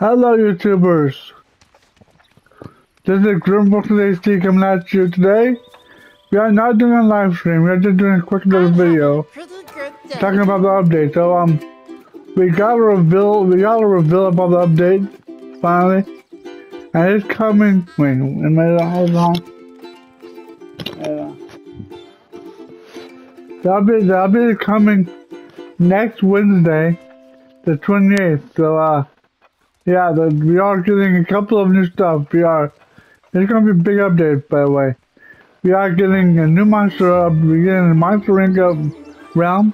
Hello, YouTubers. This is Grim Vortex HD coming at you today. We are not doing a live stream. We are just doing a quick little video talking about the update. So, um, we got a reveal. We got a reveal about the update finally, and it's coming. Wait, am I hold on? Yeah. The update, the update is coming next Wednesday, the 28th. So, uh. Yeah, the, we are getting a couple of new stuff. We are. It's gonna be a big update, by the way. We are getting a new monster up. We're getting a Monster Inc. Up realm.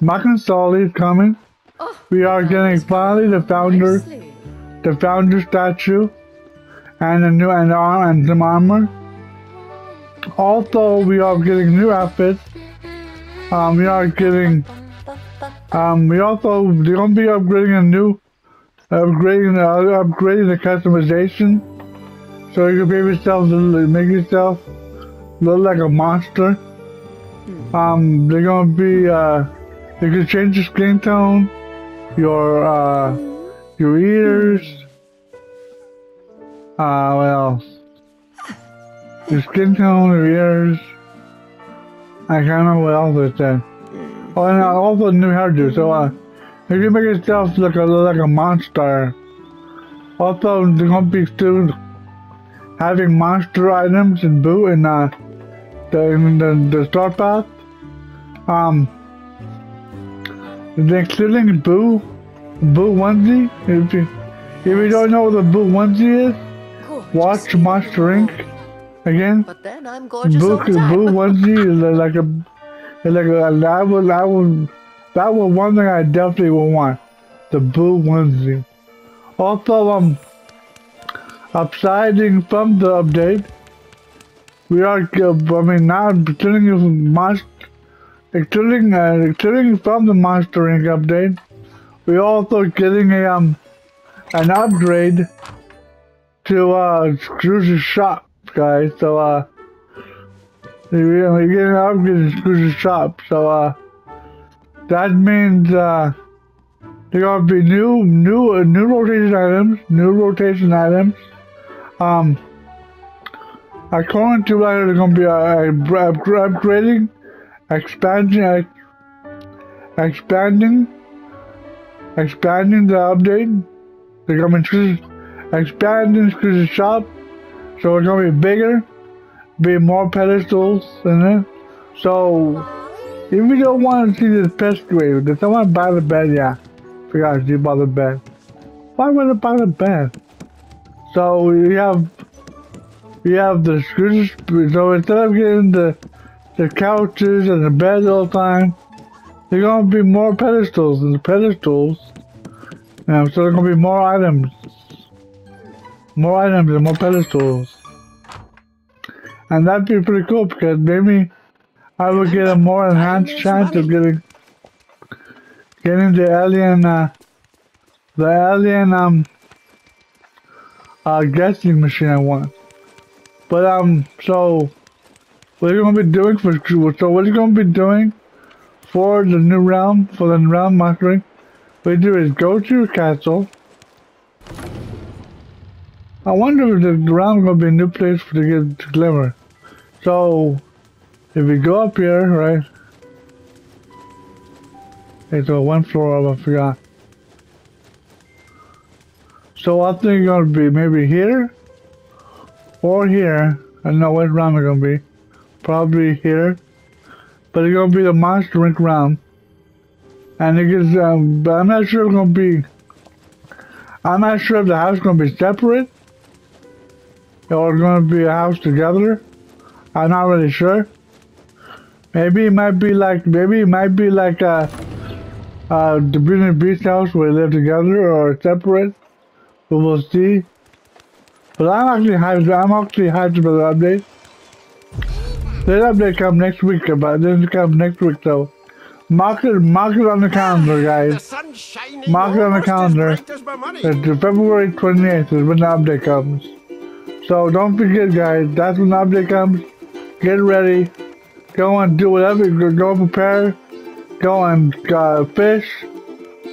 Mike and Sulley is coming. Oh, We are getting finally the founder, nicely. the founder statue, and a new and arm and some armor. Also, we are getting new outfits. Um, we are getting. Um, we also they're gonna be upgrading a new, upgrading uh, upgrading the customization, so you can make yourself make yourself look like a monster. Um, they're gonna be uh, you can change your skin tone, your uh, your ears. Uh, what else? Your skin tone, your ears. I can't remember what else it said. Oh, and uh, also new hairdo. So, uh, you make yourself look a look like a monster. Also, gonna be still having monster items in Boo and uh, the in the the Star Path. Um, including Boo, Boo onesie. If you if you don't know what the Boo onesie is, watch Monster Inc. again. But then I'm gorgeous Boo. Boo onesie is like a, is like a, that would, that would, that was one thing I definitely would want. The Boo onesie. Also, um, upsiding from the update, we are, uh, I mean, now including monster, including, uh, including from the Monster Inc. update, we're also getting a, um, an upgrade to, uh, Scrooge's shop, guys. So, uh, we're getting an upgrade to Scrooge's shop. So, uh, that means, uh, there gonna be new, new, uh, new rotation items, new rotation items. Um, according to that, there's gonna be a, a, a upgrading, expanding, ex, expanding, expanding the update. They're gonna be expanding to the shop, so it's gonna be bigger, be more pedestals in it. So if you don't want to see this pest grave, does someone buy the bed? Yeah, forgot you bought the bed. Why would I buy the bed? So we have we have the screws. So instead of getting the the couches and the bed all the time, there's gonna be more pedestals and the pedestals. Yeah, so there's gonna be more items, more items and more pedestals, and that'd be pretty cool because maybe I will get a more enhanced chance of getting getting the alien uh, the alien um uh guessing machine I want. But um so what are you gonna be doing for so what are you gonna be doing for the new realm for the realm mastering? What you do is go to your castle. I wonder if the realm gonna be a new place for to get to glimmer. So if we go up here, right? Okay, so one floor up, I forgot. So I think it's gonna be maybe here or here. I don't know what round it's gonna be. Probably here. But it's gonna be the Monster Inc. round. And it gets, um, but I'm not sure it's gonna be, I'm not sure if the house is gonna be separate or it's gonna be a house together. I'm not really sure. Maybe it might be like, maybe it might be like, uh, uh, the Beauty Beast house where they live together or separate. We'll see. But I'm actually hyped. I'm actually hyped about the update. This update come next week, but this come next week, so mark it, mark it on the calendar, guys. sun's Mark it on the calendar. bright as my money. It's February 28th is when the update comes. So don't forget, guys. That's when the update comes. Get ready. Go and do whatever. Go, prepare. Go and uh, fish,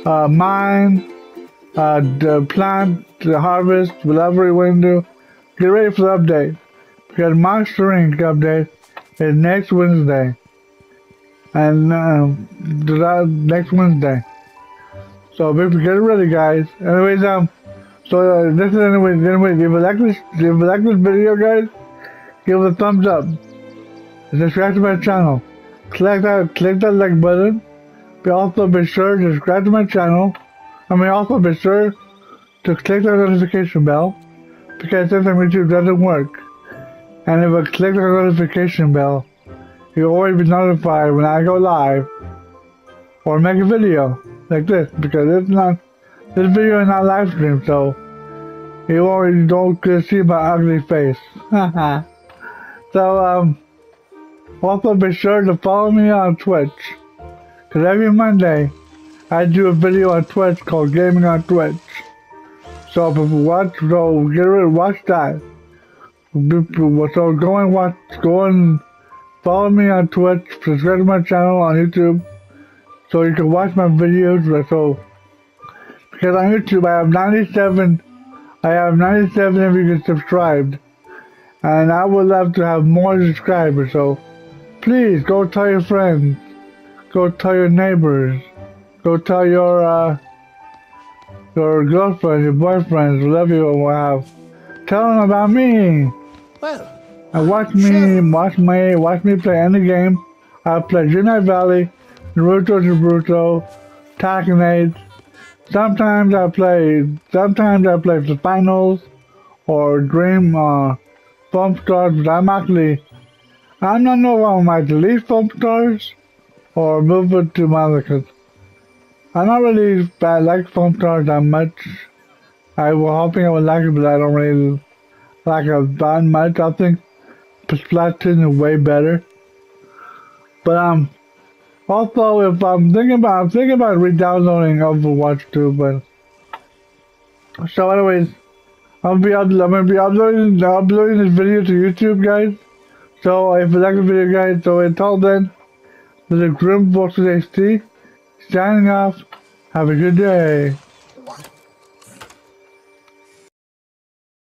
uh, mine, uh, the plant, the harvest, whatever you want to do. Get ready for the update. Because Monster Inc. update is next Wednesday. And uh, next Wednesday. So get ready, guys. Anyways, um, so uh, this is anyways, anyways, if you like this, if you like this video, guys, give it a thumbs up. Subscribe to my channel. Click that, click that like button. Be also be sure to subscribe to my channel. I mean, also be sure to click that notification bell because sometimes YouTube doesn't work. And if I click the notification bell, you'll always be notified when I go live or make a video like this because it's not this video is not live stream so you always don't see my ugly face. so um also be sure to follow me on Twitch. Cause every Monday I do a video on Twitch called Gaming on Twitch. So if you watch so get ready watch that. So go and watch go and follow me on Twitch, subscribe to my channel on YouTube so you can watch my videos so because on YouTube I have 97 I have 97 of you subscribed and I would love to have more subscribers so please go tell your friends. Go tell your neighbors. Go tell your uh, your girlfriend your boyfriends whatever you have. Tell them about me. Well and watch me sure. watch me watch me play any game. I play Jedi Valley Naruto Naruto, Takenade. Sometimes I play, sometimes I play the finals or Dream uh, Foam Stars, but I'm actually, I don't know if I might delete Stars or move it to my because I'm not really bad like Stars that much. I was hoping I would like it, but I don't really like it that much. I think Splatoon is way better. But um, also, if I'm thinking about, I'm thinking about re-downloading Overwatch 2, but so anyways, I'll be I'm gonna be uploading uploading this video to YouTube, guys. So if you like the video, guys, so until then, this is Grim Vortex HD signing off. Have a good day.